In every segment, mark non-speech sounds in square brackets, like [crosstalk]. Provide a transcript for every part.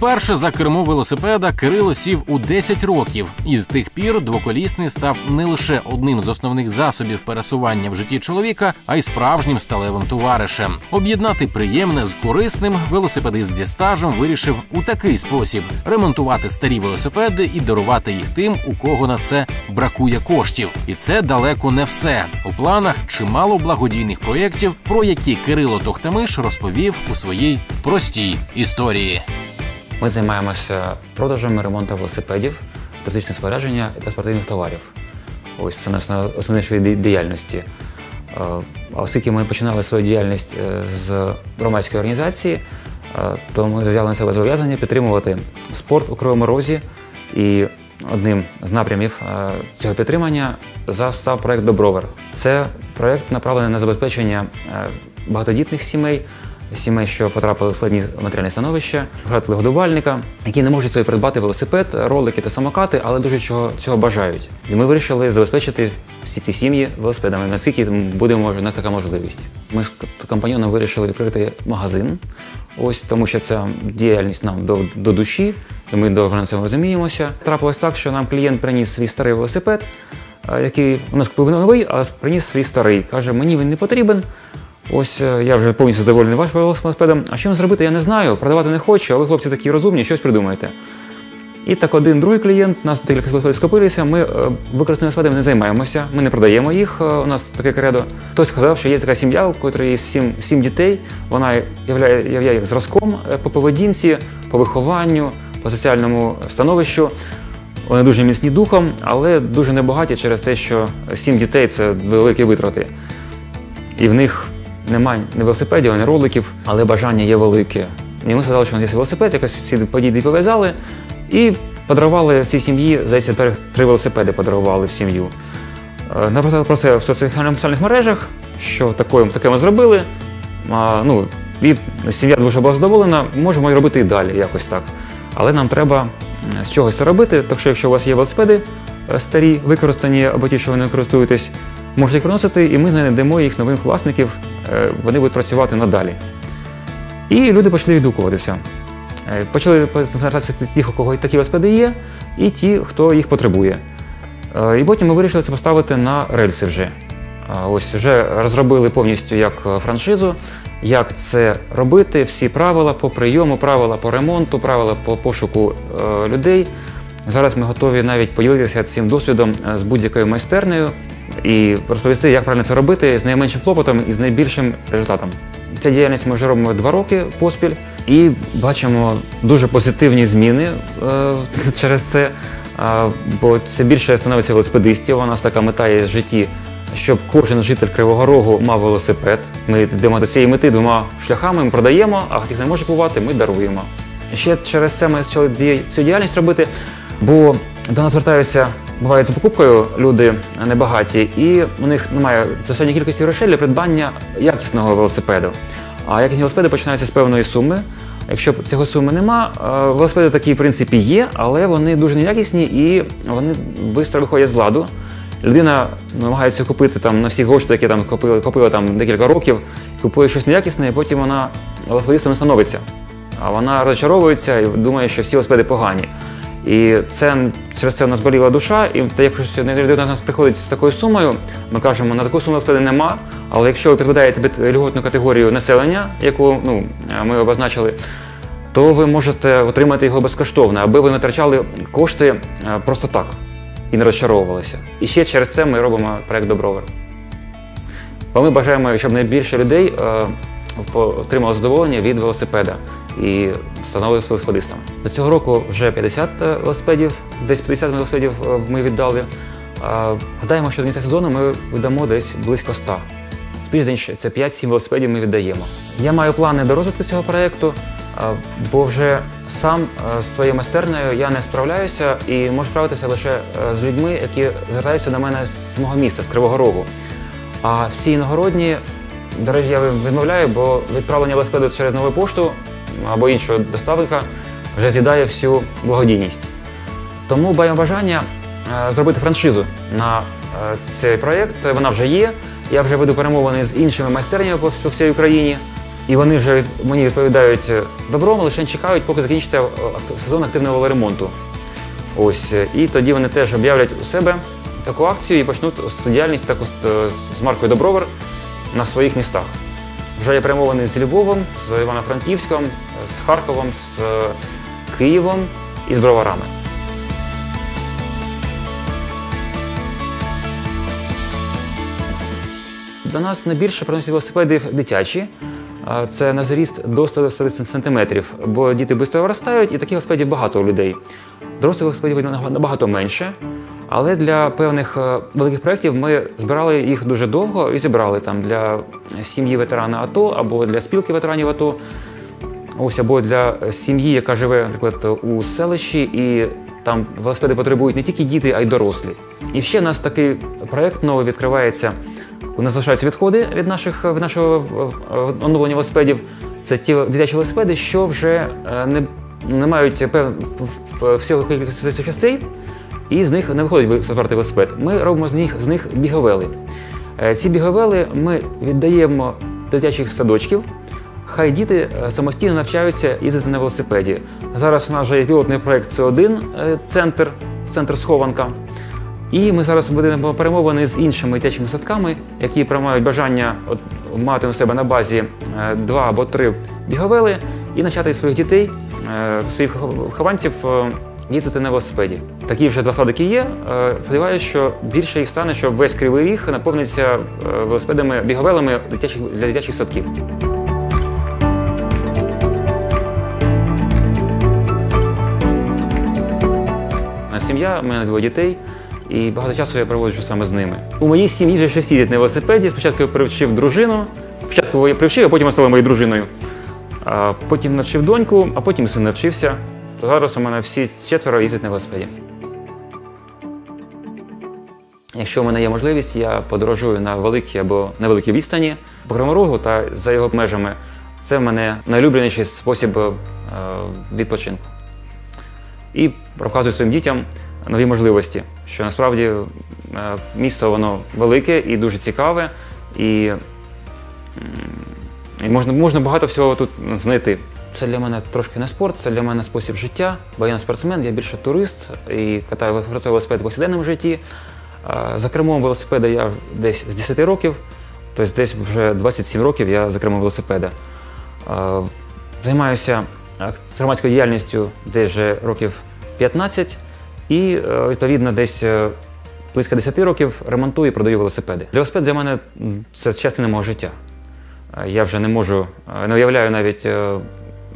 Уперше за кермо велосипеда Кирило сів у 10 років, і з тих пір двоколісний став не лише одним з основних засобів пересування в житті чоловіка, а й справжнім сталевим товаришем. Об'єднати приємне з корисним велосипедист зі стажем вирішив у такий спосіб: ремонтувати старі велосипеди і дарувати їх тим, у кого на це бракує коштів. І це далеко не все. У планах чимало благодійних проєктів, про які Кирило Тохтамиш розповів у своїй простій історії. Ми займаємося продажем і ремонтом велосипедів, фізичного спорядження та спортивних товарів. Ось це наша основна ді- діяльності. Е, оскільки ми починали свою діяльність е, з громадської організації, е, то ми взяли на себе зобов'язання підтримувати спорт у Кривому Розі. І одним з напрямів цього підтримання за- став проект Добровер. Це проект направлений на забезпечення багатодітних сімей, сімей, що потрапили в складні матеріальні становища, грати годувальника, які не можуть собі придбати велосипед, ролики та самокати, але дуже чого цього бажають. І ми вирішили забезпечити всі ці сім'ї велосипедами, наскільки буде може нас така можливість. Ми з компаньоном вирішили відкрити магазин. Ось тому, що ця діяльність нам до, до душі, і ми добре на цьому розуміємося. Трапилось так, що нам клієнт приніс свій старий велосипед, який у нас купив новий, а приніс свій старий. Каже, мені він не потрібен. Ось е, я вже повністю задоволений вашим велосипедом. А що їм зробити, я не знаю. Продавати не хочу, а ви, хлопці, такі розумні, щось придумайте. І так один другий клієнт, нас декілька велосипедів скопилися. Ми е, використаними велосипедами не займаємося, ми не продаємо їх. е, У нас таке кредо. Хтось сказав, що є така сім'я, у котрої є сім, сім дітей. Вона являє, їх зразком по поведінці, по вихованню, по соціальному становищу. Вони дуже міцні духом, але дуже небагаті через те, що сім дітей це великі витрати. І в них немає ні велосипедів, ні роликів, але бажання є велике. І ми сказали, що у нас є велосипед, якось ці події пов'язали і подарували цій сім'ї, здається, тепер три велосипеди подарували в сім'ю. Е, Написали про це в соціальних мережах, що таке, таке ми зробили. А, ну, і сім'я дуже була задоволена, можемо і робити і далі, якось так. Але нам треба з чогось робити, так що якщо у вас є велосипеди е, старі, використані або ті, що ви не користуєтесь, можете їх приносити, і ми знайдемо їх нових власників, е, вони будуть працювати надалі. І люди почали відгукуватися. Е, Почали звертатися ті, у кого такі велосипеди є, і ті, хто їх потребує. Е, І потім ми вирішили це поставити на рельси вже. Ось вже розробили повністю як франшизу, як це робити, всі правила по прийому, правила по ремонту, правила по пошуку людей. Зараз ми готові навіть поділитися цим досвідом з будь-якою майстернею і розповісти, як правильно це робити з найменшим клопотом і з найбільшим результатом. Ця діяльність ми вже робимо два роки поспіль і бачимо дуже позитивні зміни е, [laughs] через це. А, бо все більше становиться велосипедистів. У нас така мета є в житті, щоб кожен житель Кривого Рогу мав велосипед. Ми йдемо до цієї мети двома шляхами. Ми продаємо, а хто їх не може купувати, ми даруємо. Ще через це ми почали цю діяльність робити, бо до нас звертаються. Бувають за покупкою люди небагаті, і у них немає достатньої кількості грошей для придбання якісного велосипеду. А якісні велосипеди починаються з певної суми. Якщо цього суми нема, е, велосипеди такі в принципі є, але вони дуже неякісні і вони швидко виходять з ладу. Людина намагається купити там на всі гроші, які там купила, купила там декілька років, купує щось неякісне, і потім вона велосипедистом не становиться. А вона розчаровується і думає, що всі велосипеди погані. І це через це у нас боліла душа. І та якщо людина до нас приходить з такою сумою, ми кажемо, на таку суму велосипеди нема. Але якщо ви підпадаєте під льготну категорію населення, яку ну, ми обозначили, то ви можете отримати його безкоштовно, аби ви не витрачали кошти е, просто так і не розчаровувалися. І ще через це ми робимо проект Добровер. Бо ми бажаємо, щоб найбільше людей е, отримало задоволення від велосипеда і становилися велосипедистами. До цього року вже 50 велосипедів, десь 50 велосипедів е, ми віддали. Гадаємо, що до кінця сезону ми віддамо десь близько 100. В тиждень ще це 5-7 велосипедів ми віддаємо. Я маю плани до розвитку цього проєкту, бо вже сам е, з своєю майстернею я не справляюся і можу справитися лише е, з людьми, які звертаються до мене з мого міста, з Кривого Рогу. А всі іногородні, до речі, я відмовляю, бо відправлення велосипеду через нову пошту або іншого доставника вже з'їдає всю благодійність. Тому маємо бажання е, зробити франшизу на е, цей проєкт. Вона вже є. Я вже веду перемовини з іншими майстернями по всій Україні. І вони вже мені відповідають е, добром, лише чекають, поки закінчиться сезон активного велоремонту. Ось, і тоді вони теж об'являть у себе таку акцію і почнуть діяльність таку з маркою Добровер на своїх містах. Вже я перемовлений з Львовом, з Івано-Франківськом, з Харковом, з е, Києвом і з Броварами. До нас найбільше приносять велосипеди дитячі. Це на зріст до 110 сантиметрів, бо діти швидко виростають, і таких велосипедів багато у людей. Дорослих велосипедів набагато менше. Але для певних е, великих проєктів ми збирали їх дуже довго і зібрали там для сім'ї ветерана АТО або для спілки ветеранів АТО. Ось або для сім'ї, яка живе, наприклад, у селищі, і там велосипеди потребують не тільки діти, а й дорослі. І ще у нас такий проєкт новий відкривається. У нас залишаються відходи від наших від нашого е, е, оновлення велосипедів. Це ті дитячі велосипеди, що вже не, не мають пев, всього кількості запчастей, і з них не виходить сапарти велосипед. Ми робимо з них, з них біговели. Е, Ці біговели ми віддаємо дитячих садочків. Хай діти е, самостійно навчаються їздити на велосипеді. Зараз у нас вже є пілотний проєкт С1 е, центр, центр схованка. І ми зараз будемо перемовини з іншими дитячими садками, які приймають бажання мати у себе на базі два або три біговели і навчати своїх дітей, своїх вихованців е, їздити на велосипеді. Такі вже два садики є. Е, Сподіваюся, що більше їх стане, що весь кривий ріг наповниться е, велосипедами, біговелами для дитячих садків. Сім'я, у мене двоє дітей, і багато часу я проводжу саме з ними. У моїй сім'ї вже всі їздять на велосипеді. Спочатку я привчив дружину, спочатку я привчив, а потім стала моєю дружиною. Потім навчив доньку, а потім син навчився. То зараз у мене всі четверо їздять на велосипеді. Якщо в мене є можливість, я подорожую на великі або невеликі відстані по Кривому та за його межами. Це в мене найулюбленіший спосіб е, відпочинку і показую своїм дітям нові можливості. Що насправді е, місто воно велике і дуже цікаве, і можна, можна багато всього тут знайти. Це для мене трошки не спорт, це для мене спосіб життя, бо я не спортсмен, я більше турист і катаю велосипед в повсякденному житті. За кермом велосипеда я десь з 10 років, тобто десь вже 27 років я за кермом велосипеда. Займаюся громадською діяльністю десь вже років 15 і, е, відповідно, десь е, близько 10 років ремонтую і продаю велосипеди. Велосипед для мене це частина мого життя. Я вже не можу, е, не уявляю навіть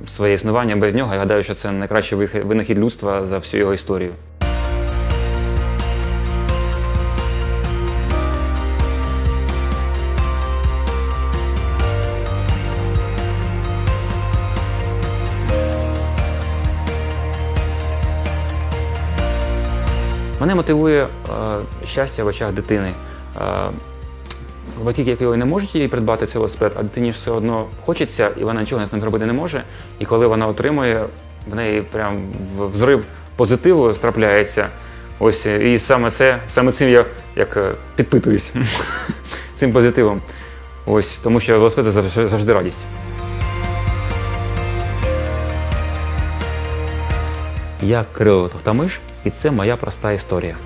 своє існування без нього. Я гадаю, що це найкращий винахід людства за всю його історію. Мене мотивує е, щастя в очах дитини. Е, батьки, які не можуть їй придбати цей велосипед, а дитині ж все одно хочеться, і вона нічого з ним зробити не може. І коли вона отримує, в неї прям взрив позитиву страпляється. Ось і саме це, саме цим я як е, підпитуюсь [laughs] цим позитивом. Ось тому, що велосипед це завжди, завжди радість. Я Кирило Тохтамиш, і це моя проста історія.